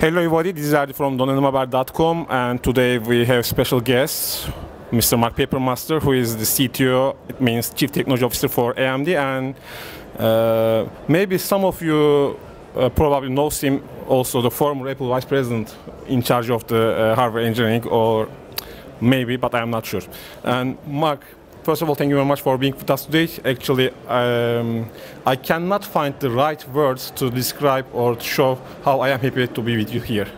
Hello everybody, this is Erdi from donanimhaber.com and today we have special guests, Mr. Mark Papermaster, who is the CTO, it means Chief Technology Officer for AMD and uh, maybe some of you uh, probably know him also the former Apple Vice President in charge of the uh, hardware engineering or maybe, but I'm not sure. And Mark, first of all, thank you very much for being with us today. Actually, um, I cannot find the right words to describe or to show how I am happy to be with you here.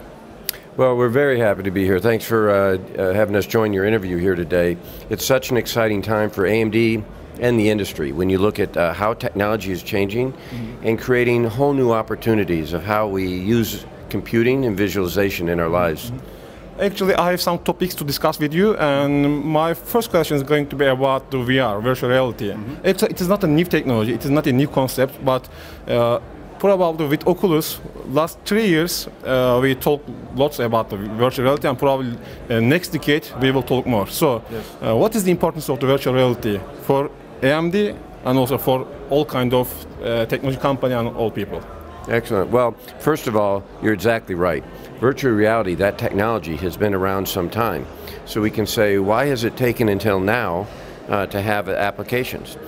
Well, we're very happy to be here. Thanks for uh, uh, having us join your interview here today. It's such an exciting time for AMD and the industry when you look at uh, how technology is changing mm -hmm. and creating whole new opportunities of how we use computing and visualization in our lives. Mm -hmm. Actually, I have some topics to discuss with you, and my first question is going to be about the VR, virtual reality. Mm -hmm. It's, it is not a new technology, it is not a new concept, but uh, probably with Oculus, last three years, uh, we talk lots about the virtual reality, and probably uh, next decade we will talk more. So, yes. Uh, what is the importance of the virtual reality for AMD and also for all kind of uh, technology company and all people? Excellent. Well, first of all, you're exactly right. Virtual reality, that technology has been around some time. So we can say, why has it taken until now uh, to have applications?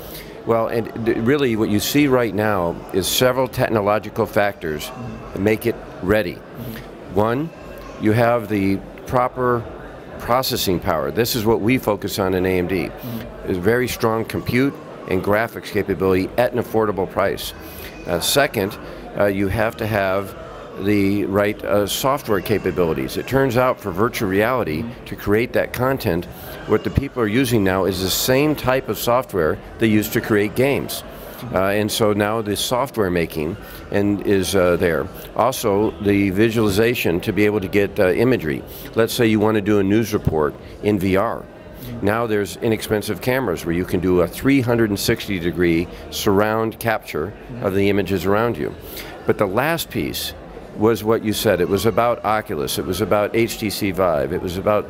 Well, and really what you see right now is several technological factors that make it ready. One, you have the proper processing power. This is what we focus on in AMD. Is very strong compute and graphics capability at an affordable price. Uh, second, uh, you have to have the right uh, software capabilities. It turns out for virtual reality, to create that content, what the people are using now is the same type of software they used to create games. Uh, and so now the software making and is uh, there. Also, the visualization to be able to get uh, imagery. Let's say you want to do a news report in VR. Now there's inexpensive cameras where you can do a 360 degree surround capture of the images around you. But the last piece was what you said. It was about Oculus, it was about HTC Vive, it was about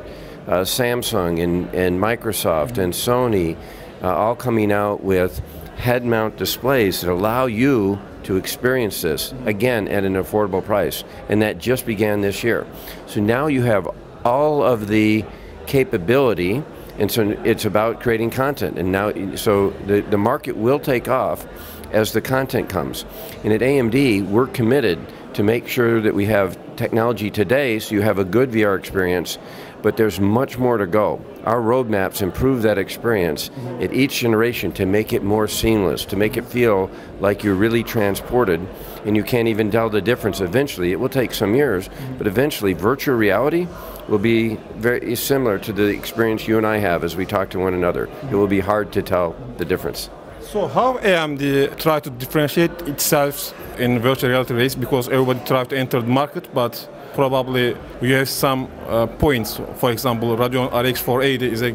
uh, Samsung and, and Microsoft and Sony uh, all coming out with head mount displays that allow you to experience this again at an affordable price. And that just began this year. So now you have all of the capability and so it's about creating content and now so the, the market will take off as the content comes and at AMD we're committed to make sure that we have technology today so you have a good VR experience but there's much more to go. Our roadmaps improve that experience at each generation to make it more seamless, to make it feel like you're really transported and you can't even tell the difference eventually. It will take some years, but eventually virtual reality will be very similar to the experience you and I have as we talk to one another. It will be hard to tell the difference. So how AMD try to differentiate itself in virtual reality race because everybody try to enter the market, but probably we have some uh, points. For example, Radeon RX 480 is a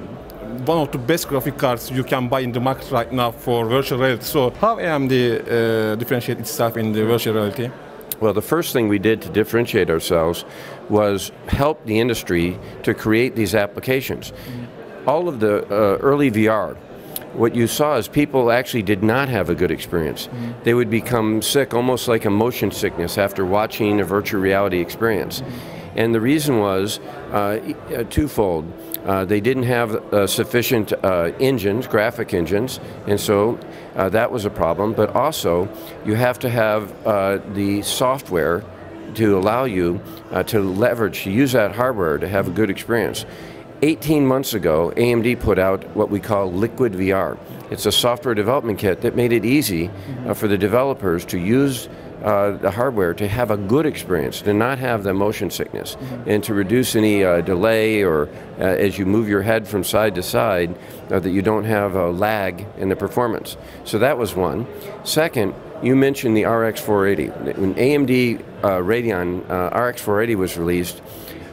one of the best graphic cards you can buy in the market right now for virtual reality. So how AMD uh, differentiate itself in the virtual reality? Well, the first thing we did to differentiate ourselves was help the industry to create these applications. All of the uh, early VR, what you saw is people actually did not have a good experience. Mm. They would become sick, almost like a motion sickness, after watching a virtual reality experience. Mm. And the reason was uh, uh twofold. Uh, they didn't have uh, sufficient uh, engines, graphic engines, and so uh, that was a problem. But also, you have to have uh, the software to allow you uh, to leverage, to use that hardware to have a good experience. 18 months ago, AMD put out what we call Liquid VR. It's a software development kit that made it easy for the developers to use uh, the hardware to have a good experience, to not have the motion sickness, mm -hmm. and to reduce any uh, delay or uh, as you move your head from side to side, uh, that you don't have a lag in the performance. So that was one. Second, you mentioned the RX 480. When AMD uh, Radeon uh, RX 480 was released,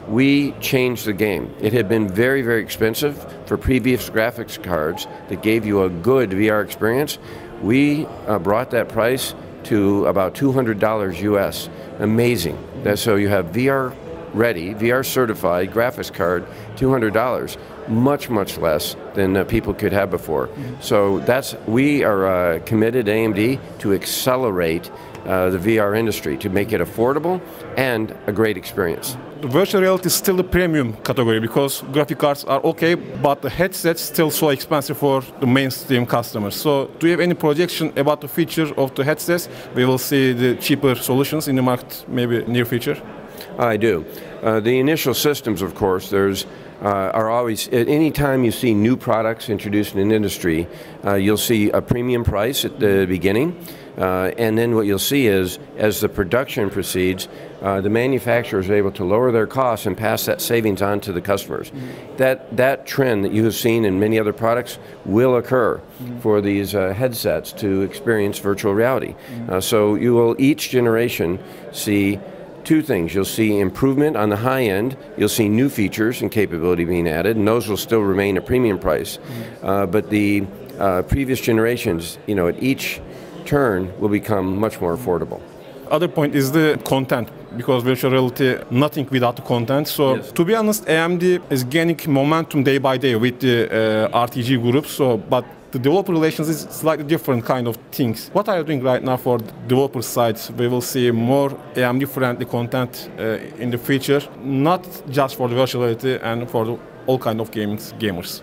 we changed the game. It had been very, very expensive for previous graphics cards that gave you a good VR experience. We brought that price to about $200 US. Amazing. That, so you have VR ready, VR certified graphics card, $200. Much, much less than uh, people could have before. So that's, we are uh, committed AMD to accelerate uh, the VR industry to make it affordable and a great experience. The virtual reality is still the premium category because graphic cards are okay, but the headsets still so expensive for the mainstream customers. So, do you have any projection about the future of the headsets? We will see the cheaper solutions in the market, maybe near future. I do. Uh, the initial systems, of course, there's uh, are always at any time you see new products introduced in an industry, uh, you'll see a premium price at the beginning, uh, and then what you'll see is as the production proceeds, uh, the manufacturers are able to lower their costs and pass that savings on to the customers. Mm-hmm. That that trend that you have seen in many other products will occur mm-hmm. for these uh, headsets to experience virtual reality. Mm-hmm. so you will each generation see two things. You'll see improvement on the high end. You'll see new features and capability being added, and those will still remain a premium price. Mm-hmm. Uh, but the uh, previous generations, you know, at each turn will become much more affordable. Other point is the content because virtual reality nothing without the content. So yes. to be honest, AMD is gaining momentum day by day with the uh, RTG group. So but the developer relations is slightly different kind of things. What are you doing right now for developer side? We will see more AMD friendly content uh, in the future, not just for the virtual reality and for the, all kind of gaming gamers.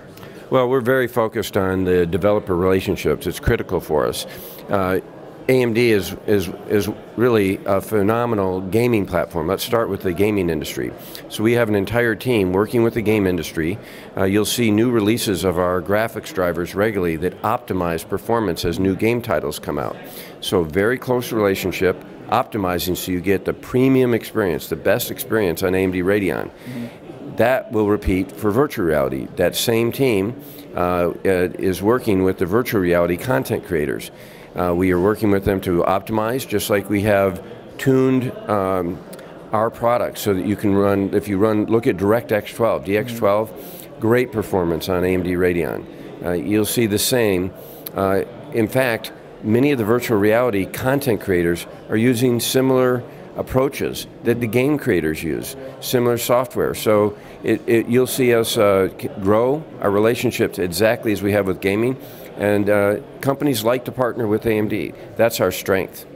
Well, we're very focused on the developer relationships. It's critical for us. Uh, AMD is, is, is really a phenomenal gaming platform. Let's start with the gaming industry. So we have an entire team working with the game industry. Uh, you'll see new releases of our graphics drivers regularly that optimize performance as new game titles come out. So very close relationship, optimizing so you get the premium experience, the best experience on AMD Radeon. Mm-hmm. That will repeat for virtual reality. That same team uh, uh, is working with the virtual reality content creators. Uh, we are working with them to optimize, just like we have tuned um, our products so that you can run, if you run, look at DirectX 12, DX12, great performance on AMD Radeon. Uh, you'll see the same. Uh, in fact, many of the virtual reality content creators are using similar approaches that the game creators use, similar software. So it, it, you'll see us uh, grow our relationships exactly as we have with gaming, and uh, companies like to partner with AMD. That's our strength.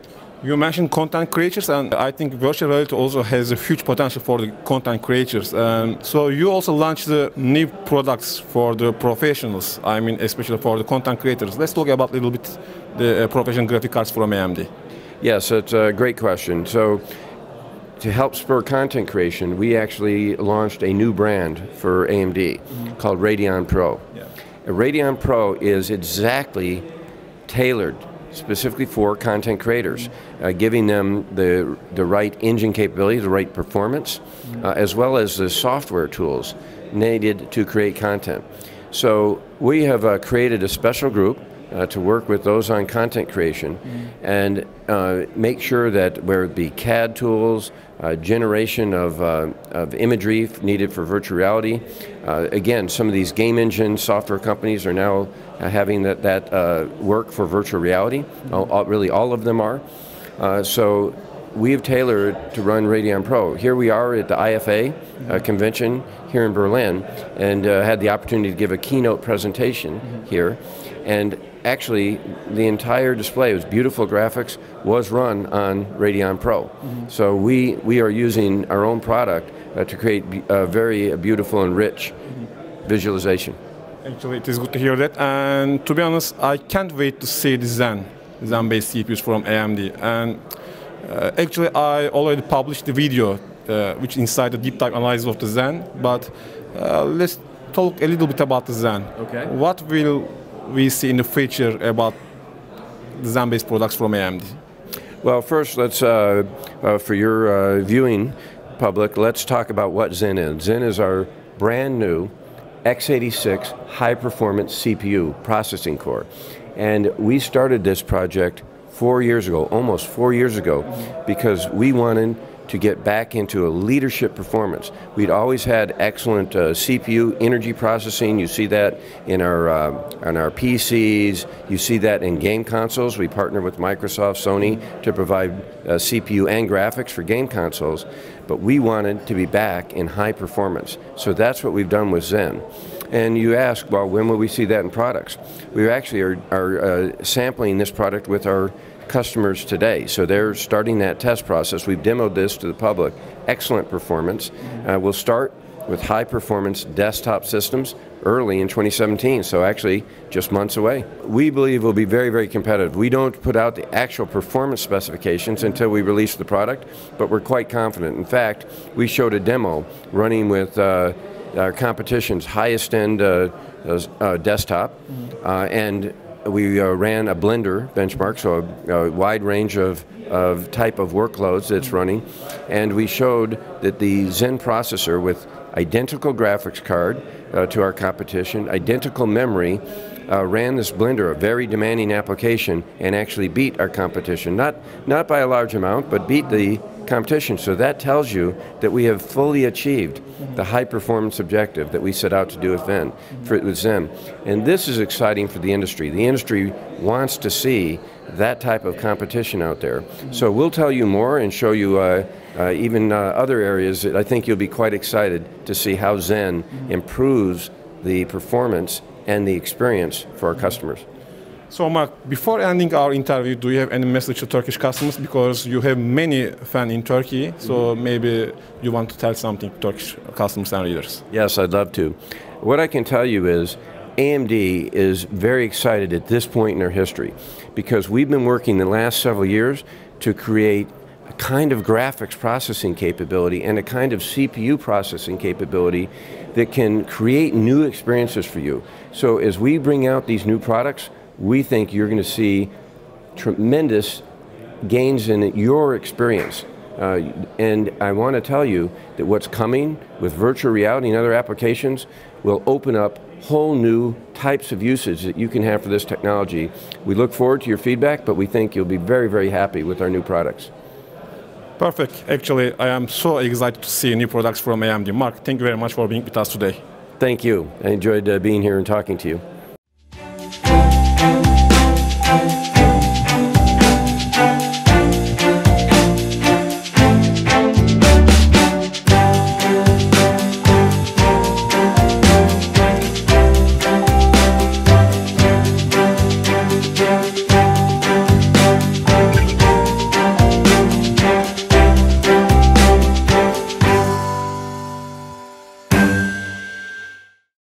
You mentioned content creators, and I think virtual reality also has a huge potential for the content creators. Um, so you also launched the new products for the professionals. I mean, especially for the content creators. Let's talk about a little bit the uh, professional graphic cards from AMD. Yes, it's a great question. So to help spur content creation, we actually launched a new brand for AMD mm-hmm. called Radeon Pro. Yeah. Radeon Pro is exactly tailored specifically for content creators, mm-hmm. uh, giving them the, the right engine capability, the right performance, mm-hmm. uh, as well as the software tools needed to create content. So we have uh, created a special group uh, to work with those on content creation mm-hmm. and uh, make sure that where it be CAD tools, uh, generation of, uh, of imagery needed for virtual reality. Uh, again, some of these game engine software companies are now uh, having that, that work for virtual reality. Mm-hmm. All, all, really, all of them are. so we have tailored to run Radeon Pro. Here we are at the IFA uh, convention here in Berlin and uh, had the opportunity to give a keynote presentation mm-hmm. here. And actually, the entire display was beautiful graphics, was run on Radeon Pro. Mm-hmm. So we, we are using our own product uh, to create a very beautiful and rich mm-hmm. visualization. Actually, it is good to hear that. And to be honest, I can't wait to see the Zen, Zen-based CPUs from AMD. And uh, actually, I already published the video, uh, which inside the deep dive analysis of the Zen. But uh, let's talk a little bit about the Zen. Okay. What will we see in the future about the Zen-based products from AMD? Well, first, let's uh, uh, for your uh, viewing public, let's talk about what Zen is. Zen is our brand new x86 high performance CPU processing core. And we started this project four years ago, almost four years ago, because we wanted to get back into a leadership performance. We'd always had excellent uh, CPU energy processing. You see that in our uh, on our PCs. You see that in game consoles. We partner with Microsoft, Sony to provide uh, CPU and graphics for game consoles. But we wanted to be back in high performance. So that's what we've done with Zen. And you ask, well, when will we see that in products? We actually are, are uh, sampling this product with our customers today. So they're starting that test process. We've demoed this to the public. Excellent performance. Uh, we'll start with high performance desktop systems early in 2017, so actually just months away. We believe we'll be very, very competitive. We don't put out the actual performance specifications until we release the product, but we're quite confident. In fact, we showed a demo running with uh, our competition's highest end uh, uh, desktop, uh, and we uh, ran a blender benchmark, so a, a, wide range of, of type of workloads that's running, and we showed that the Zen processor with identical graphics card uh, to our competition, identical memory, uh, ran this Blender, a very demanding application, and actually beat our competition. Not, not by a large amount, but beat the competition. So that tells you that we have fully achieved the high performance objective that we set out to do with, Zen, for, with Zen. And this is exciting for the industry. The industry wants to see that type of competition out there. So we'll tell you more and show you uh, uh, even uh, other areas. That I think you'll be quite excited to see how Zen improves the performance and the experience for our customers. So, Mark, before ending our interview, do you have any message to Turkish customers? Because you have many fans in Turkey, so mm-hmm. maybe you want to tell something to Turkish customers and readers. Yes, I'd love to. What I can tell you is AMD is very excited at this point in our history because we've been working the last several years to create a kind of graphics processing capability and a kind of CPU processing capability that can create new experiences for you. So as we bring out these new products, we think you're going to see tremendous gains in your experience. Uh, and I want to tell you that what's coming with virtual reality and other applications will open up whole new types of usage that you can have for this technology. We look forward to your feedback, but we think you'll be very, very happy with our new products. Perfect. Actually, I am so excited to see new products from AMD. Mark, thank you very much for being with us today. Thank you. I enjoyed uh, being here and talking to you.